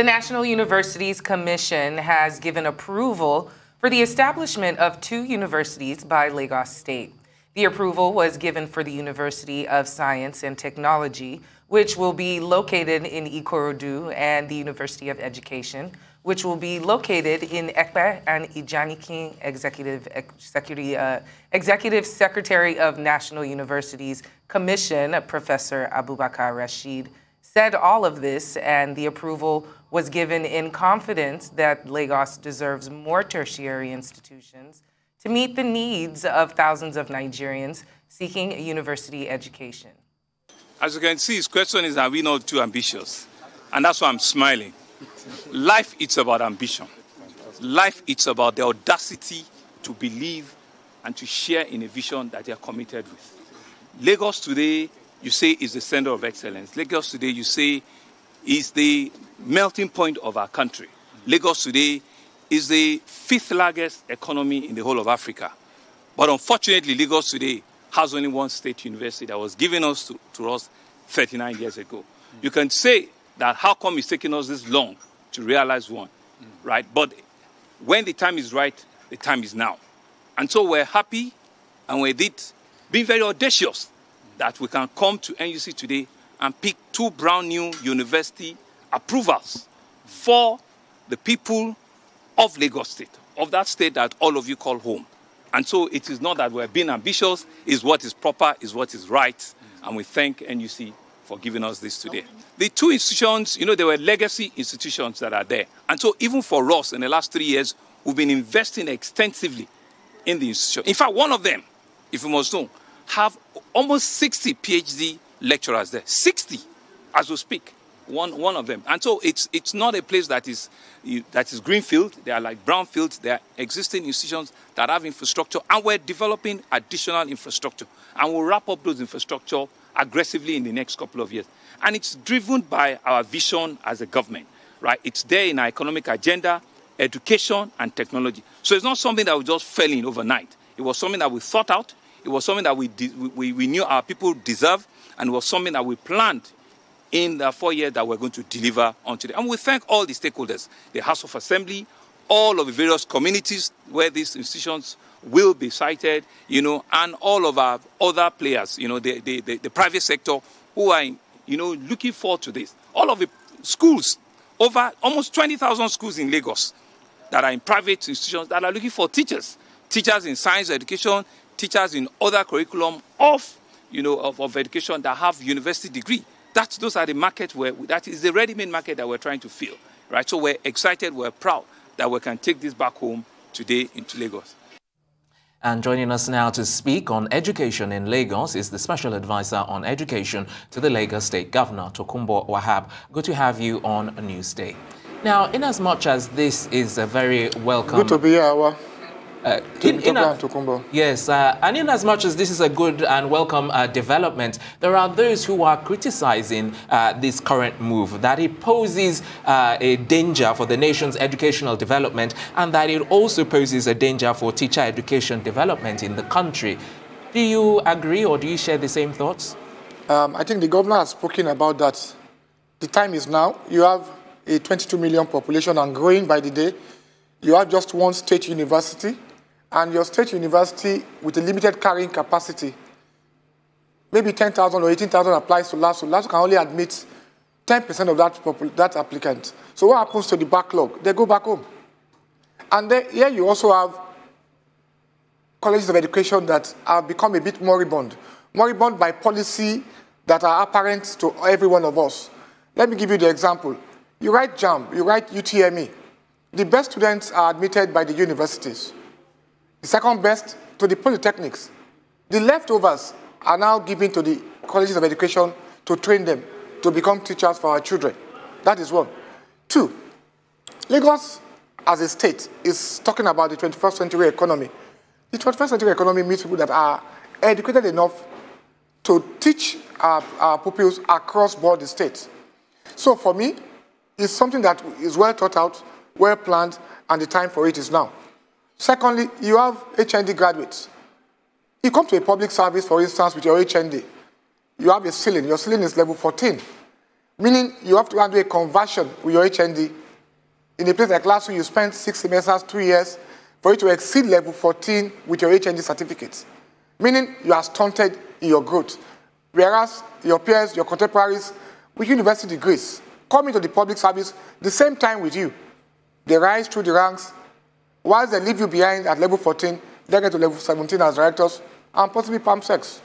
The National Universities Commission has given approval for the establishment of two universities by Lagos State. The approval was given for the University of Science and Technology, which will be located in Ikorodu, and the University of Education, which will be located in Epe and Ijanikin Executive, Secretary, uh, Executive Secretary of National Universities Commission, Professor Abubakar Rasheed, said all of this, and the approval was given in confidence that Lagos deserves more tertiary institutions to meet the needs of thousands of Nigerians seeking a university education. As you can see, his question is Are we not too ambitious? And that's why I'm smiling. Life, it's about ambition. Life, it's about the audacity to believe and to share in a vision that they are committed with. Lagos today, you say, is the center of excellence. Lagos today, you say, is the melting point of our country. Lagos today is the fifth largest economy in the whole of Africa. But unfortunately, Lagos today has only one state university that was given us to, to us 39 years ago. You can say that how come it's taking us this long to realize one, right? But when the time is right, the time is now. And so we're happy and we did being very audacious that we can come to NUC today and pick two brand new university approvals for the people of Lagos State, of that state that all of you call home. And so it is not that we're being ambitious, is what is proper, is what is right. And we thank NUC for giving us this today. The two institutions, you know, there were legacy institutions that are there. And so even for us in the last three years, we've been investing extensively in the institution. In fact, one of them, if you must know, have almost 60 PhD lecturers there. 60 as we speak. One, one of them. And so it's, it's not a place that is, that is greenfield. They are like brownfields. They are existing institutions that have infrastructure. And we're developing additional infrastructure. And we'll wrap up those infrastructure aggressively in the next couple of years. And it's driven by our vision as a government, right? It's there in our economic agenda, education, and technology. So it's not something that we just fell in overnight. It was something that we thought out. It was something that we, we, we knew our people deserve, and it was something that we planned in the four years that we're going to deliver on today. And we thank all the stakeholders, the House of Assembly, all of the various communities where these institutions will be cited, you know, and all of our other players, you know, the, the, the, the private sector who are, you know, looking forward to this. All of the schools, over almost 20,000 schools in Lagos that are in private institutions that are looking for teachers, teachers in science education, teachers in other curriculum of, you know, of, of education that have university degree. That, those are the market where, that is the ready-made market that we're trying to fill, right? So we're excited, we're proud that we can take this back home today into Lagos. And joining us now to speak on education in Lagos is the Special Advisor on Education to the Lagos State Governor, Tokunbo Wahab. Good to have you on a news day. Now, in as much as this is a very welcome... Good to be here, uh, in, in a, yes, uh, and in as much as this is a good and welcome uh, development, there are those who are criticizing uh, this current move, that it poses uh, a danger for the nation's educational development and that it also poses a danger for teacher education development in the country. Do you agree or do you share the same thoughts? Um, I think the governor has spoken about that. The time is now. You have a 22 million population and growing by the day. You have just one state university and your state university with a limited carrying capacity, maybe 10,000 or 18,000 applies to LASU. LASU can only admit 10% of that, that applicant. So what happens to the backlog? They go back home. And then, here you also have colleges of education that have become a bit moribund. Moribund by policy that are apparent to every one of us. Let me give you the example. You write JAMB, you write UTME. The best students are admitted by the universities. The second best to the polytechnics. The leftovers are now given to the colleges of education to train them to become teachers for our children. That is one. Two, Lagos as a state is talking about the 21st century economy. The 21st century economy means people that are educated enough to teach our, our pupils across board the state. So for me, it's something that is well thought out, well planned, and the time for it is now. Secondly, you have HND graduates. You come to a public service, for instance, with your HND. You have a ceiling. Your ceiling is level 14. meaning you have to do a conversion with your HND. In a place like LASU, you spend six semesters, two years, for you to exceed level 14 with your HND certificate, meaning you are stunted in your growth. Whereas your peers, your contemporaries with university degrees come into the public service the same time with you. They rise through the ranks. Whilst they leave you behind at level 14, they get to level 17 as directors and possibly perm secs.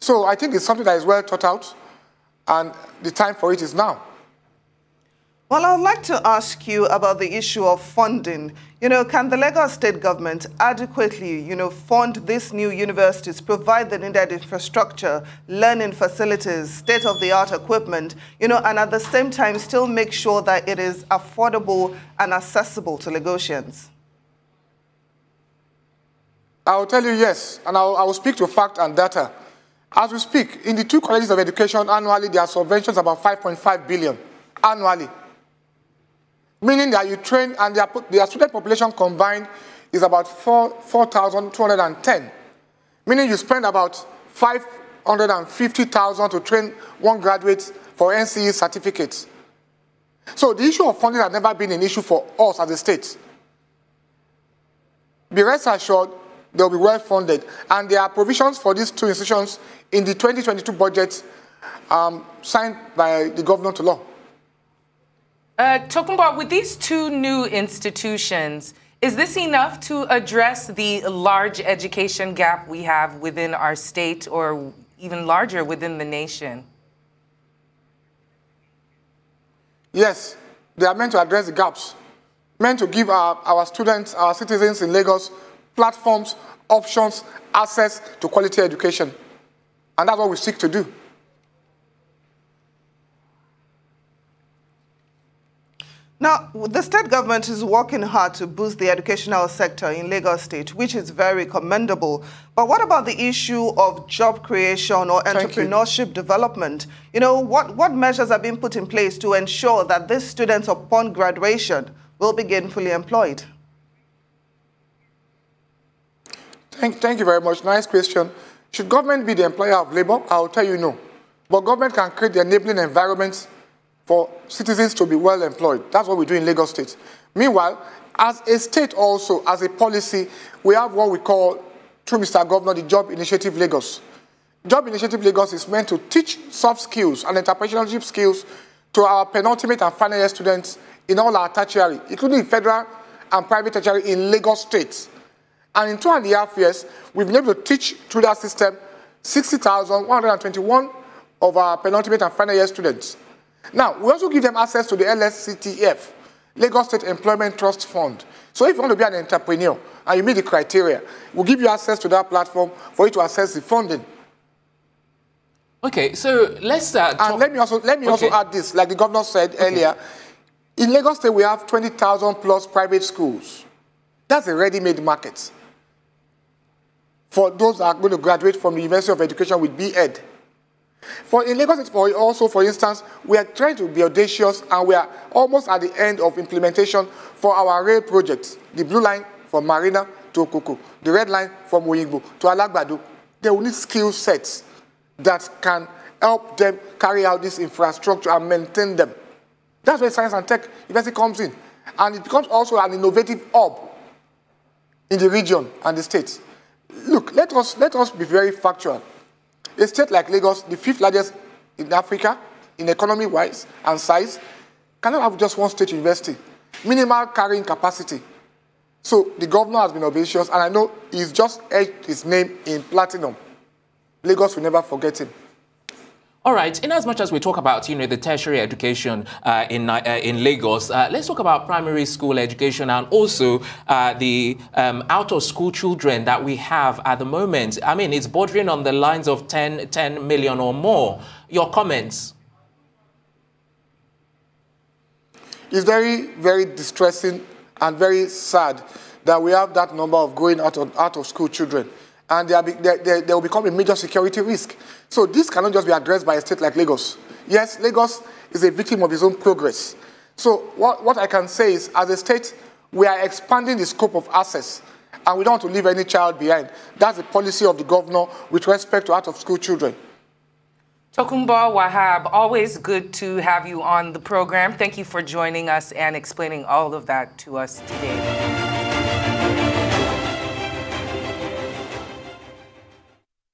So I think it's something that is well thought out, and the time for it is now. Well, I would like to ask you about the issue of funding. You know, can the Lagos state government adequately, you know, fund these new universities, provide the needed infrastructure, learning facilities, state-of-the-art equipment, you know, and at the same time still make sure that it is affordable and accessible to Lagosians? I will tell you yes, and I will, I will speak to fact and data. As we speak, in the two colleges of education annually, there are subventions about 5.5 billion annually meaning that you train and their, their student population combined is about 4,210, 4, meaning you spend about 550,000 to train one graduate for NCE certificates. So the issue of funding has never been an issue for us as a state. Be rest assured, they will be well funded. And there are provisions for these two institutions in the 2022 budget um, signed by the governor to law. Uh, talking about with these two new institutions, is this enough to address the large education gap we have within our state or even larger within the nation? Yes, they are meant to address the gaps, meant to give our, our students, our citizens in Lagos, platforms, options, access to quality education. And that's what we seek to do. Now, the state government is working hard to boost the educational sector in Lagos State, which is very commendable. But what about the issue of job creation or entrepreneurship you. development? You know, what, what measures are being put in place to ensure that these students, upon graduation, will be gainfully employed? Thank, thank you very much. Nice question. Should government be the employer of labor? I'll tell you no. But government can create the enabling environments for citizens to be well employed. That's what we do in Lagos State. Meanwhile, as a state also, as a policy, we have what we call, through Mr. Governor, the Job Initiative Lagos. Job Initiative Lagos is meant to teach soft skills and entrepreneurship skills to our penultimate and final year students in all our tertiary, including federal and private tertiary in Lagos State. And in two and a half years, we've been able to teach through that system 60,121 of our penultimate and final year students. Now, we also give them access to the LSETF, Lagos State Employment Trust Fund. So if you want to be an entrepreneur and you meet the criteria, we'll give you access to that platform for you to access the funding. Okay, so let's uh, And let me also let me okay. also add this, like the governor said okay. earlier. In Lagos State, we have 20,000 plus private schools. That's a ready-made market for those that are going to graduate from the University of Education with B.Ed. For in Lagos, for also, for instance, we are trying to be audacious and we are almost at the end of implementation for our rail projects. The blue line from Marina to Okoko, the red line from Oyingbo to Alagbado. They will need skill sets that can help them carry out this infrastructure and maintain them. That's where science and tech university comes in. And it becomes also an innovative hub in the region and the state. Look, let us, let us be very factual. A state like Lagos, the fifth largest in Africa, in economy-wise and size, cannot have just one state university. Minimal carrying capacity. So the governor has been audacious, and I know he's just etched his name in platinum. Lagos will never forget him. All right. In as much as we talk about, you know, the tertiary education uh, in uh, in Lagos, uh, let's talk about primary school education and also uh, the um, out-of-school children that we have at the moment. I mean, it's bordering on the lines of 10, 10 million or more. Your comments? It's very, very distressing and very sad that we have that number of going out of, out of school children and they, they, they, they will become a major security risk. So this cannot just be addressed by a state like Lagos. Yes, Lagos is a victim of its own progress. So what, what I can say is, as a state, we are expanding the scope of access, and we don't want to leave any child behind. That's the policy of the governor with respect to out-of-school children. Tokunbo Wahab, always good to have you on the program. Thank you for joining us and explaining all of that to us today.